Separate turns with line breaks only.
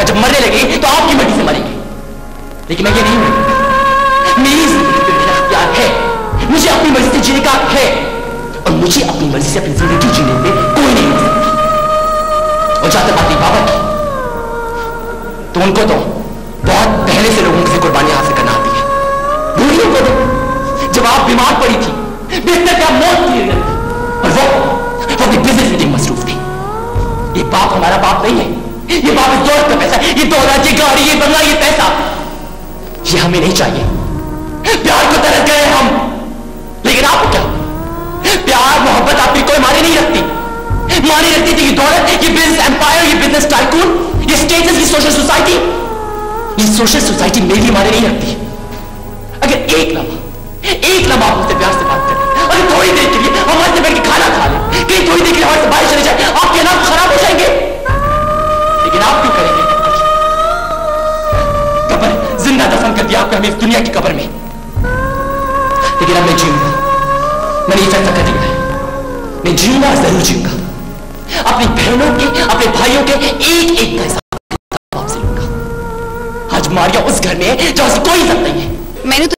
जाएगा, जब मरने लगी तो आपकी मर्ज़ी से मरेंगे। लेकिन मैं ये नहीं हूँ। मेरी ज़िंदगी पे मेरा प्यार है। मुझे अपनी मर्ज़ी से जीने का है। और मुझे अपनी मर्ज़ी से अपनी ज़िंदगी जीने में कोई नहीं रोक सकता और जाते बात बाबा की तो उनको तो बहुत पहले से लोगों से कुर्बानी हासिल करना आती है। बूढ़ियों को तो जब आप बीमार पड़ी थी बिस्तर का मौत थी? और वो वो अपनी बिज़नेस मीटिंग मसरूफ थी। ये बाप हमारा बाप नहीं है। ये बाप इस का पैसा ये दौलत ये गाड़ी ये बंगला, ये पैसा, ये हमें नहीं चाहिए। प्यार को तरस गए हम, लेकिन आप क्या? प्यार, मोहब्बत आपकी कोई मानी नहीं रखती। मानी रखती थी ये दौलत, ये बिज़नेस एम्पायर ये बिज़नेस टाइकून ये स्टेटस ये सोशल सोसाइटी ये सोशल सोसाइटी मेरी माने नहीं रखती। अगर एक लम्हा एक लम्हा आप मुझसे प्यार से बात करें अगर थोड़ी देर के लिए हमारे से बैठ के खाना खा लें, कहीं थोड़ी देर के लिए हमारे से बारिश चले जाए, आपके नाम खराब हो जाएँगे। लेकिन आप क्यों करेंगे? दिया आपने हमें इस दुनिया की कबर में। लेकिन अब मैं जीऊँगा। मैंने ये फैसला कर दिया है। मैं जीऊँगा ज़रूर जीऊँगा। अपनी बहनों के, अपने भाइयों के एक एक का हिसाब आज मारिया उस घर में जहाँ से कोई इज़्ज़त नहीं है।
मैंने तो